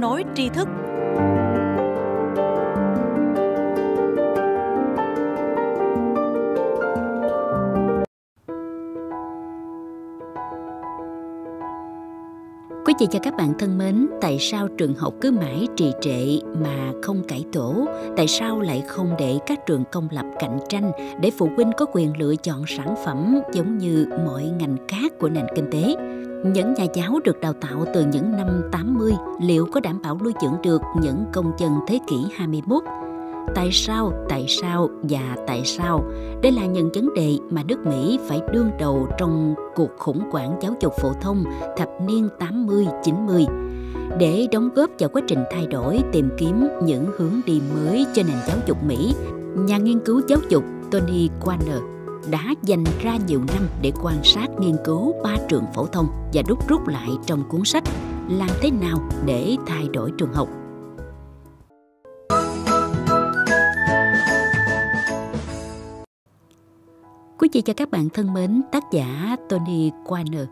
nối tri thức Quý vị và các bạn thân mến, tại sao trường học cứ mãi trì trệ mà không cải tổ? Tại sao lại không để các trường công lập cạnh tranh để phụ huynh có quyền lựa chọn sản phẩm giống như mọi ngành khác của nền kinh tế? Những nhà giáo được đào tạo từ những năm 80 liệu có đảm bảo nuôi dưỡng được những công dân thế kỷ 21? Tại sao, tại sao và tại sao? Đây là những vấn đề mà nước Mỹ phải đương đầu trong cuộc khủng hoảng giáo dục phổ thông thập niên 80-90 để đóng góp vào quá trình thay đổi tìm kiếm những hướng đi mới cho nền giáo dục Mỹ. Nhà nghiên cứu giáo dục Tony Warner đã dành ra nhiều năm để quan sát nghiên cứu ba trường phổ thông và đúc rút lại trong cuốn sách Làm thế nào để thay đổi trường học Quý vị và các bạn thân mến, tác giả Tony Warner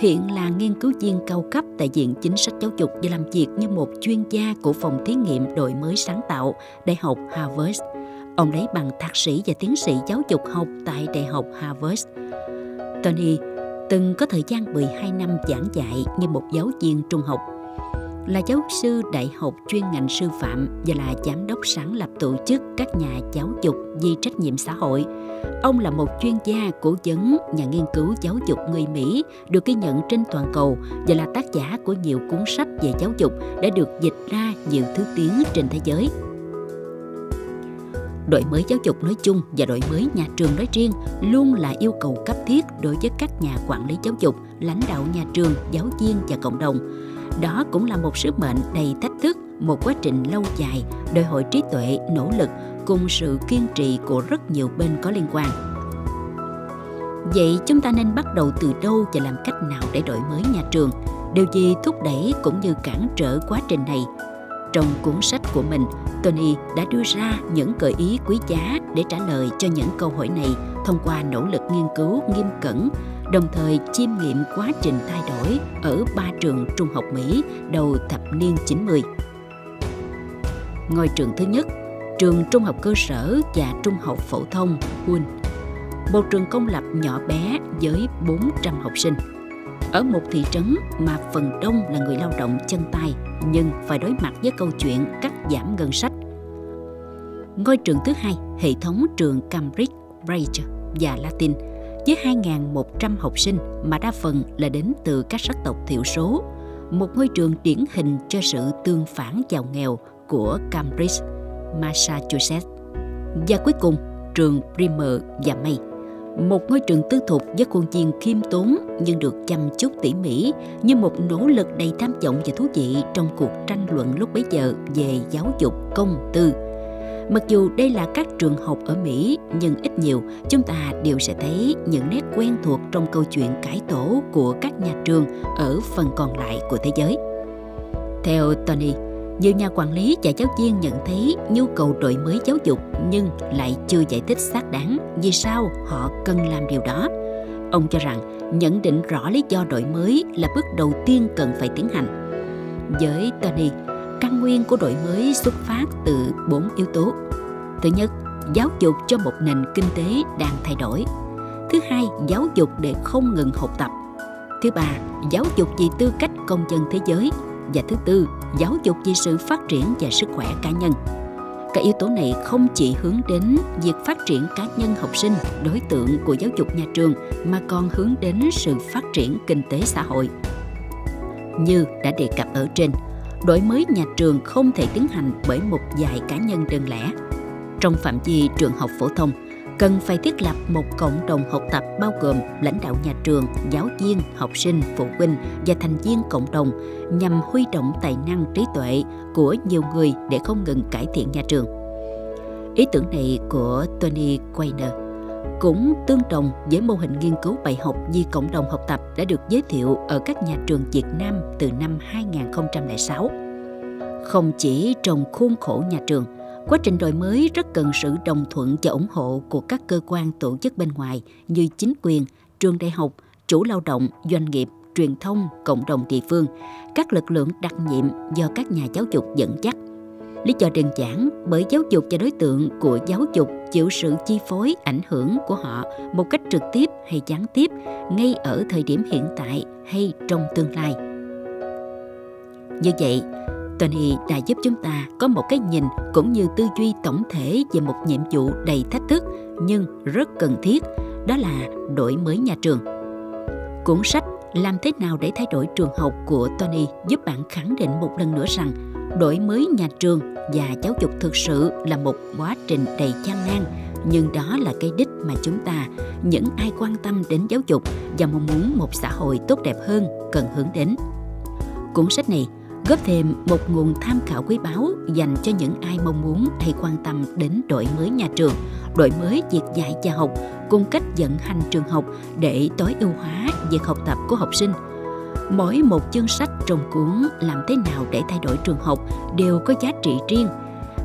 hiện là nghiên cứu viên cao cấp tại Viện Chính sách Giáo dục và làm việc như một chuyên gia của phòng thí nghiệm đổi mới sáng tạo Đại học Harvard. Ông lấy bằng thạc sĩ và tiến sĩ giáo dục học tại Đại học Harvard. Tony từng có thời gian 12 năm giảng dạy như một giáo viên trung học là giáo sư đại học chuyên ngành sư phạm và là giám đốc sáng lập tổ chức các nhà giáo dục vì trách nhiệm xã hội. Ông là một chuyên gia cố vấn, nhà nghiên cứu giáo dục người Mỹ được ghi nhận trên toàn cầu và là tác giả của nhiều cuốn sách về giáo dục đã được dịch ra nhiều thứ tiếng trên thế giới. Đổi mới giáo dục nói chung và đổi mới nhà trường nói riêng luôn là yêu cầu cấp thiết đối với các nhà quản lý giáo dục, lãnh đạo nhà trường, giáo viên và cộng đồng đó cũng là một sứ mệnh đầy thách thức, một quá trình lâu dài, đòi hỏi trí tuệ, nỗ lực cùng sự kiên trì của rất nhiều bên có liên quan. Vậy chúng ta nên bắt đầu từ đâu và làm cách nào để đổi mới nhà trường? Điều gì thúc đẩy cũng như cản trở quá trình này? Trong cuốn sách của mình, Tony đã đưa ra những gợi ý quý giá để trả lời cho những câu hỏi này thông qua nỗ lực nghiên cứu nghiêm cẩn đồng thời chiêm nghiệm quá trình thay đổi ở ba trường trung học Mỹ đầu thập niên 90. Ngôi trường thứ nhất, trường trung học cơ sở và trung học phổ thông Hull, một trường công lập nhỏ bé với 400 học sinh. Ở một thị trấn mà phần đông là người lao động chân tay nhưng phải đối mặt với câu chuyện cắt giảm ngân sách. Ngôi trường thứ hai, hệ thống trường Cambridge, Bridge và Latin – với 2.100 học sinh mà đa phần là đến từ các sắc tộc thiểu số, một ngôi trường điển hình cho sự tương phản giàu nghèo của Cambridge, Massachusetts. Và cuối cùng, trường Primer và May, một ngôi trường tư thục với khuôn viên khiêm tốn nhưng được chăm chút tỉ mỉ như một nỗ lực đầy tham vọng và thú vị trong cuộc tranh luận lúc bấy giờ về giáo dục công tư Mặc dù đây là các trường học ở Mỹ, nhưng ít nhiều chúng ta đều sẽ thấy những nét quen thuộc trong câu chuyện cải tổ của các nhà trường ở phần còn lại của thế giới. Theo Tony, nhiều nhà quản lý và giáo viên nhận thấy nhu cầu đổi mới giáo dục nhưng lại chưa giải thích xác đáng vì sao họ cần làm điều đó. Ông cho rằng nhận định rõ lý do đổi mới là bước đầu tiên cần phải tiến hành. Với Tony, căn nguyên của đổi mới xuất phát từ bốn yếu tố thứ nhất giáo dục cho một nền kinh tế đang thay đổi thứ hai giáo dục để không ngừng học tập thứ ba giáo dục vì tư cách công dân thế giới và thứ tư giáo dục vì sự phát triển và sức khỏe cá nhân các yếu tố này không chỉ hướng đến việc phát triển cá nhân học sinh đối tượng của giáo dục nhà trường mà còn hướng đến sự phát triển kinh tế xã hội như đã đề cập ở trên đổi mới nhà trường không thể tiến hành bởi một vài cá nhân đơn lẻ. Trong phạm vi trường học phổ thông, cần phải thiết lập một cộng đồng học tập bao gồm lãnh đạo nhà trường, giáo viên, học sinh, phụ huynh và thành viên cộng đồng nhằm huy động tài năng trí tuệ của nhiều người để không ngừng cải thiện nhà trường. Ý tưởng này của Tony Quayner cũng tương đồng với mô hình nghiên cứu bài học vì cộng đồng học tập đã được giới thiệu ở các nhà trường Việt Nam từ năm 2006. Không chỉ trong khuôn khổ nhà trường, quá trình đổi mới rất cần sự đồng thuận và ủng hộ của các cơ quan tổ chức bên ngoài như chính quyền, trường đại học, chủ lao động, doanh nghiệp, truyền thông, cộng đồng địa phương, các lực lượng đặc nhiệm do các nhà giáo dục dẫn dắt. Lý do đơn giản bởi giáo dục cho đối tượng của giáo dục chịu sự chi phối ảnh hưởng của họ một cách trực tiếp hay gián tiếp ngay ở thời điểm hiện tại hay trong tương lai. Như vậy, Tony đã giúp chúng ta có một cái nhìn cũng như tư duy tổng thể về một nhiệm vụ đầy thách thức nhưng rất cần thiết, đó là đổi mới nhà trường. Cuốn sách Làm thế nào để thay đổi trường học của Tony giúp bạn khẳng định một lần nữa rằng đổi mới nhà trường và giáo dục thực sự là một quá trình đầy gian nan nhưng đó là cái đích mà chúng ta những ai quan tâm đến giáo dục và mong muốn một xã hội tốt đẹp hơn cần hướng đến cuốn sách này góp thêm một nguồn tham khảo quý báu dành cho những ai mong muốn hay quan tâm đến đổi mới nhà trường, đổi mới việc dạy và học, cùng cách vận hành trường học để tối ưu hóa việc học tập của học sinh. Mỗi một chương sách trong cuốn làm thế nào để thay đổi trường học đều có giá trị riêng.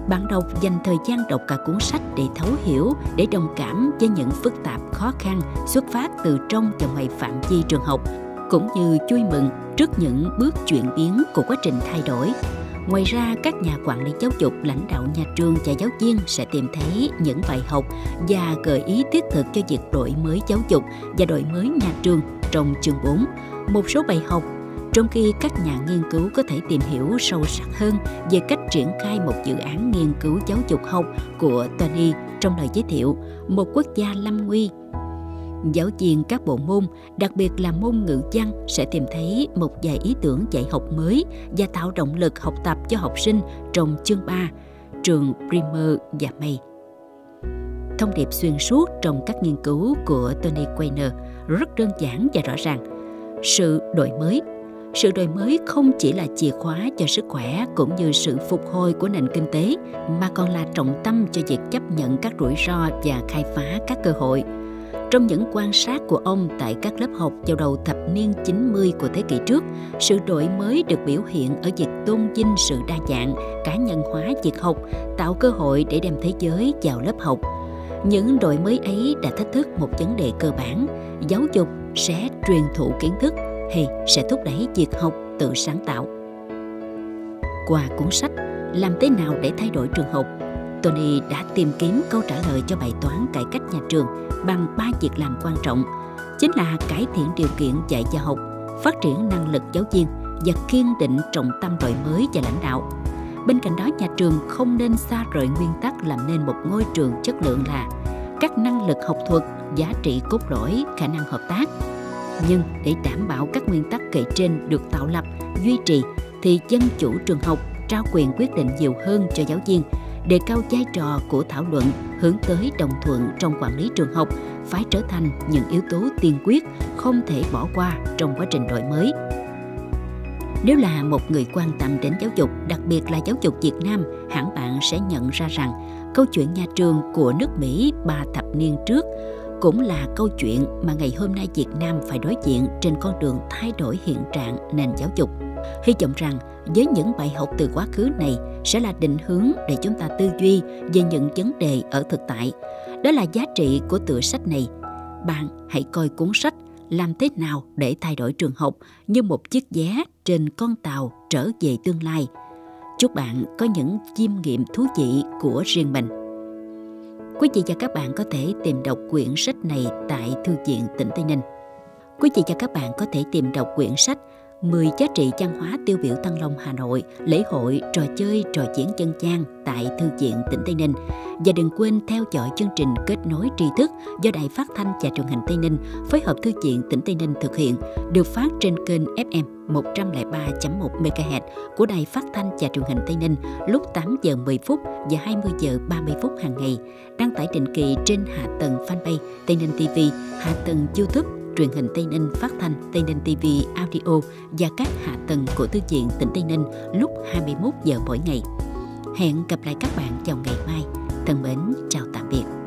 Bạn đọc dành thời gian đọc cả cuốn sách để thấu hiểu, để đồng cảm với những phức tạp khó khăn xuất phát từ trong và ngoài phạm vi trường học cũng như vui mừng trước những bước chuyển biến của quá trình thay đổi. Ngoài ra, các nhà quản lý giáo dục, lãnh đạo nhà trường và giáo viên sẽ tìm thấy những bài học và gợi ý thiết thực cho việc đổi mới giáo dục và đổi mới nhà trường trong chương 4. Một số bài học trong khi các nhà nghiên cứu có thể tìm hiểu sâu sắc hơn về cách triển khai một dự án nghiên cứu giáo dục học của Tony trong lời giới thiệu một quốc gia lâm nguy giáo viên các bộ môn, đặc biệt là môn ngữ văn sẽ tìm thấy một vài ý tưởng dạy học mới và tạo động lực học tập cho học sinh trong chương 3, trường Primer và May. Thông điệp xuyên suốt trong các nghiên cứu của Tony Quayner rất đơn giản và rõ ràng. Sự đổi mới sự đổi mới không chỉ là chìa khóa cho sức khỏe cũng như sự phục hồi của nền kinh tế mà còn là trọng tâm cho việc chấp nhận các rủi ro và khai phá các cơ hội trong những quan sát của ông tại các lớp học vào đầu thập niên 90 của thế kỷ trước, sự đổi mới được biểu hiện ở việc tôn vinh sự đa dạng, cá nhân hóa việc học, tạo cơ hội để đem thế giới vào lớp học. Những đổi mới ấy đã thách thức một vấn đề cơ bản, giáo dục sẽ truyền thụ kiến thức hay sẽ thúc đẩy việc học tự sáng tạo. Qua cuốn sách Làm thế nào để thay đổi trường học Tony đã tìm kiếm câu trả lời cho bài toán cải cách nhà trường bằng ba việc làm quan trọng, chính là cải thiện điều kiện dạy và học, phát triển năng lực giáo viên và kiên định trọng tâm đổi mới và lãnh đạo. Bên cạnh đó, nhà trường không nên xa rời nguyên tắc làm nên một ngôi trường chất lượng là các năng lực học thuật, giá trị cốt lõi, khả năng hợp tác. Nhưng để đảm bảo các nguyên tắc kể trên được tạo lập, duy trì thì dân chủ trường học trao quyền quyết định nhiều hơn cho giáo viên đề cao vai trò của thảo luận hướng tới đồng thuận trong quản lý trường học phải trở thành những yếu tố tiên quyết không thể bỏ qua trong quá trình đổi mới. Nếu là một người quan tâm đến giáo dục, đặc biệt là giáo dục việt nam, hẳn bạn sẽ nhận ra rằng câu chuyện nhà trường của nước mỹ ba thập niên trước cũng là câu chuyện mà ngày hôm nay việt nam phải đối diện trên con đường thay đổi hiện trạng nền giáo dục hy vọng rằng với những bài học từ quá khứ này sẽ là định hướng để chúng ta tư duy về những vấn đề ở thực tại. Đó là giá trị của tựa sách này. Bạn hãy coi cuốn sách làm thế nào để thay đổi trường học như một chiếc vé trên con tàu trở về tương lai. Chúc bạn có những chiêm nghiệm thú vị của riêng mình. Quý vị và các bạn có thể tìm đọc quyển sách này tại Thư viện tỉnh Tây Ninh. Quý vị và các bạn có thể tìm đọc quyển sách 10 giá trị văn hóa tiêu biểu Tăng Long Hà Nội, lễ hội, trò chơi, trò diễn dân gian tại Thư viện tỉnh Tây Ninh. Và đừng quên theo dõi chương trình Kết nối tri thức do Đài Phát thanh và Truyền hình Tây Ninh phối hợp Thư viện tỉnh Tây Ninh thực hiện, được phát trên kênh FM 103.1 MHz của Đài Phát thanh và Truyền hình Tây Ninh lúc 8 giờ 10 phút và 20 giờ 30 phút hàng ngày, đăng tải định kỳ trên hạ tầng fanpage Tây Ninh TV, hạ tầng YouTube truyền hình Tây Ninh phát thanh Tây Ninh TV Audio và các hạ tầng của Thư viện tỉnh Tây Ninh lúc 21 giờ mỗi ngày. Hẹn gặp lại các bạn vào ngày mai. Thân mến, chào tạm biệt.